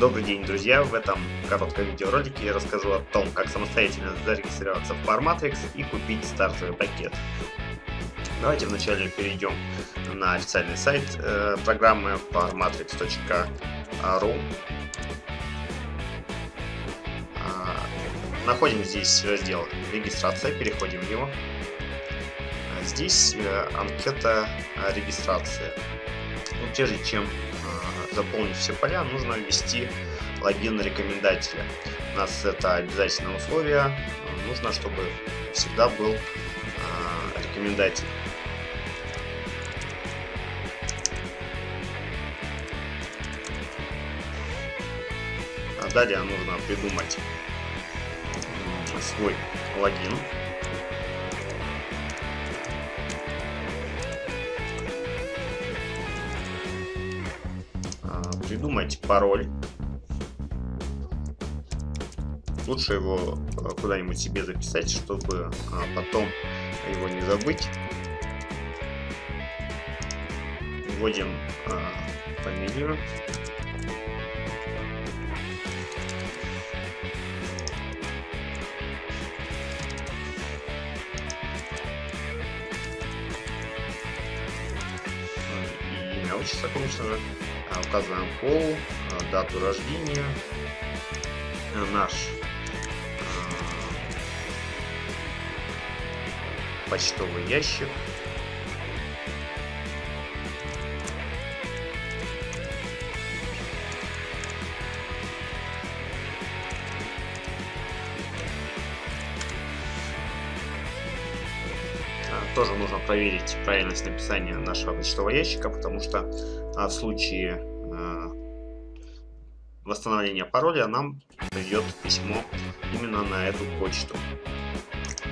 Добрый день, друзья! В этом коротком видеоролике я расскажу о том, как самостоятельно зарегистрироваться в Farmatrix и купить стартовый пакет. Давайте вначале перейдем на официальный сайт э, программы farmatrix.ru а, Находим здесь раздел «Регистрация», переходим в него. Здесь э, анкета регистрации. Но ну, прежде чем заполнить все поля, нужно ввести логин рекомендателя. У нас это обязательное условие. Нужно, чтобы всегда был э, рекомендатель. А далее нужно придумать свой логин. Придумать пароль. Лучше его э, куда-нибудь себе записать, чтобы а, потом его не забыть. Вводим а, фамилию. Имя, отчество, конечно же указываем пол, а, дату рождения, наш а, почтовый ящик. Тоже нужно проверить правильность написания нашего почтового ящика, потому что в случае восстановления пароля нам придет письмо именно на эту почту.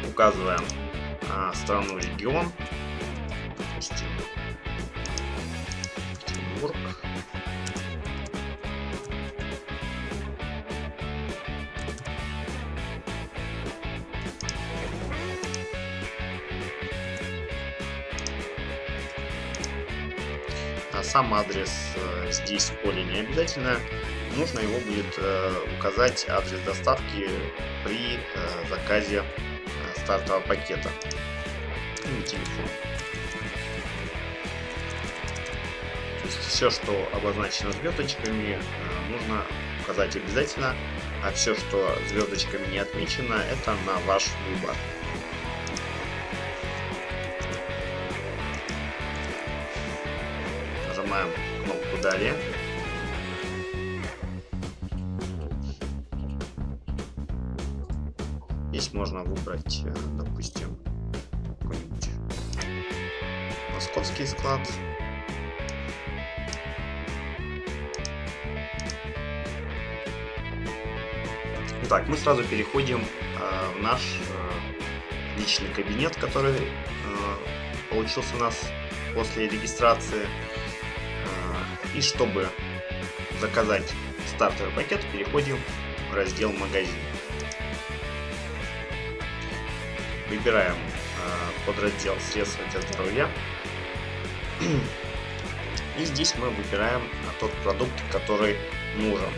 Указываем а, страну, регион, допустим, Петербург. Сам адрес э, здесь в поле не обязательно нужно его будет э, указать адрес доставки при э, заказе стартового пакета и телефон. То есть все, что обозначено звездочками, нужно указать обязательно, а все, что звездочками не отмечено, это на ваш выбор. Нажимаем кнопку «Далее». Здесь можно выбрать, э, допустим, какой-нибудь московский склад. Итак, мы сразу переходим э, в наш э, личный кабинет, который э, получился у нас после регистрации. Э, и чтобы заказать стартовый пакет, переходим в раздел «Магазин». Выбираем э, подраздел средства для здоровья. И здесь мы выбираем тот продукт, который нужен.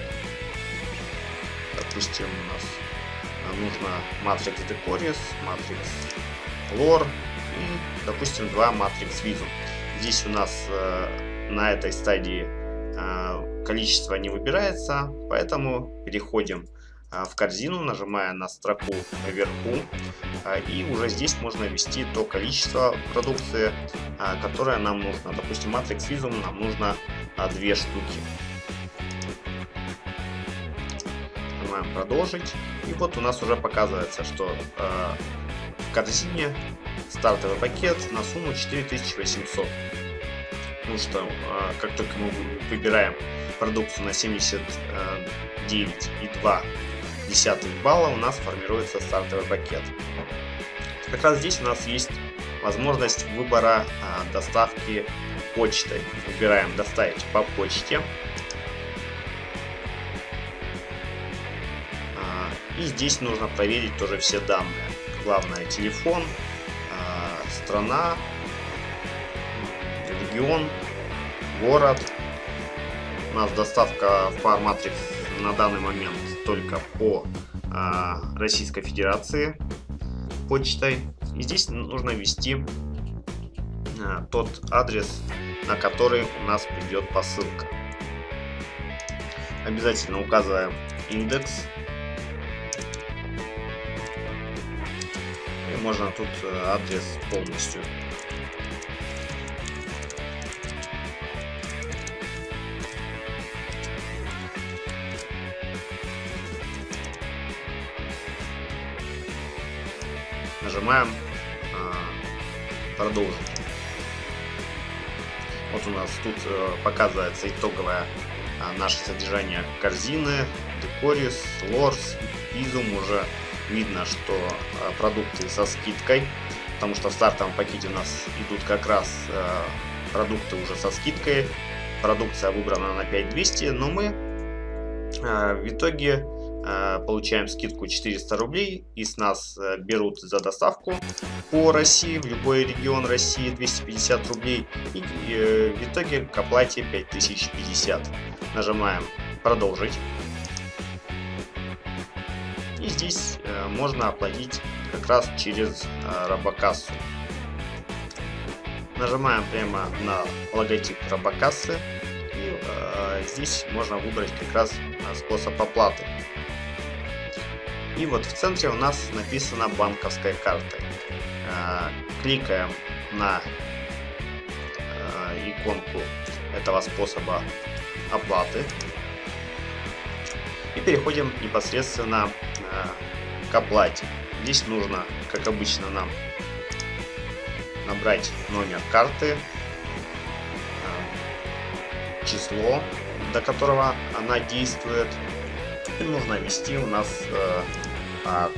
Допустим, у нас нужно Matrix Decoris, Matrix Lore и, допустим, два Matrix Visum. Здесь у нас э, на этой стадии э, количество не выбирается, поэтому переходим а, в корзину, нажимая на строку наверху. А, и уже здесь можно ввести то количество продукции, а, которое нам нужно. Допустим, Matrix Visum нам нужно две штуки. Нажимаем продолжить. И вот у нас уже показывается, что в корзине стартовый пакет на сумму 4800. Потому что как только мы выбираем продукцию на 79,2 десятых балла у нас формируется стартовый пакет. Как раз здесь у нас есть возможность выбора а, доставки почтой. Выбираем «Доставить по почте». А, и здесь нужно проверить тоже все данные. Главное телефон, а, страна, регион, город, У нас доставка в Power на данный момент только по а, Российской Федерации почтой. И здесь нужно ввести а, тот адрес, на который у нас придет посылка. Обязательно указываем индекс. И можно тут э, адрес полностью Нажимаем а, продолжить. Вот у нас тут э, показывается итоговое а, наше содержание корзины, декорис, лорс, изум уже видно, что а, продукты со скидкой, потому что в стартовом пакете у нас идут как раз а, продукты уже со скидкой, продукция выбрана на 5200, но мы в итоге Э, получаем скидку 400 рублей и с нас э, берут за доставку по России, в любой регион России 250 рублей и э, в итоге к оплате 5050. Нажимаем продолжить. И здесь можно оплатить как раз через робокассу. Нажимаем прямо на логотип робокассы и здесь можно выбрать как раз способ оплаты. И вот в центре у нас написано банковской картой. А, кликаем на а, иконку этого способа оплаты. И переходим непосредственно а, к оплате. Здесь нужно, как обычно, нам набрать номер карты, число, до которого она действует. И нужно ввести у нас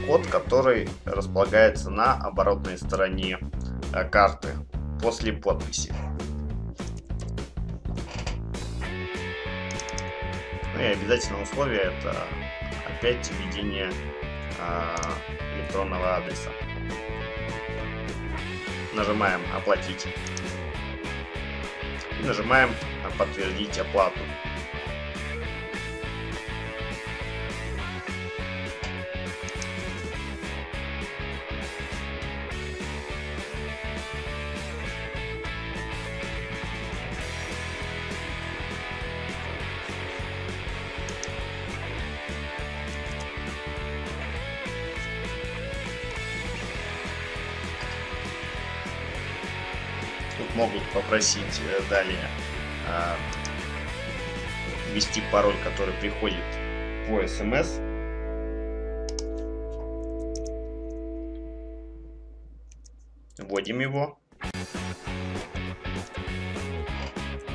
код, который располагается на оборотной стороне а, карты после подписи. Ну и обязательное условие это опять введение а, электронного адреса. Нажимаем оплатить и нажимаем подтвердить оплату. Могут попросить э, далее а, ввести пароль, который приходит по смс. Вводим его.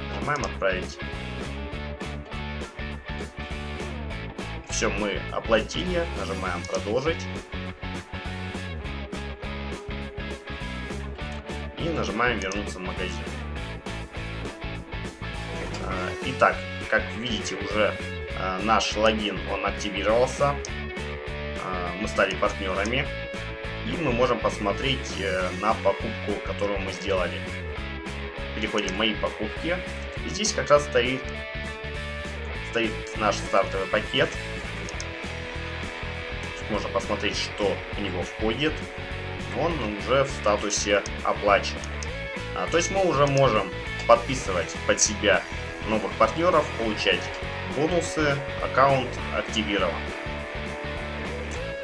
Нажимаем отправить. Все, мы оплатили, нажимаем продолжить. Нажимаем вернуться в магазин. А, итак, как видите, уже а, наш логин он активировался, а, мы стали партнерами, и мы можем посмотреть э, на покупку, которую мы сделали. Переходим в мои покупки, и здесь как раз стоит, стоит наш стартовый пакет. Можно посмотреть, что в него входит он уже в статусе оплачен. А, то есть мы уже можем подписывать под себя новых партнеров, получать бонусы, аккаунт активирован.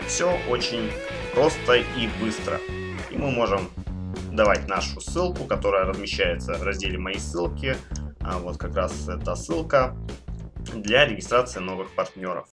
Все очень просто и быстро. И мы можем давать нашу ссылку, которая размещается в разделе «Мои ссылки». А вот как раз эта ссылка для регистрации новых партнеров.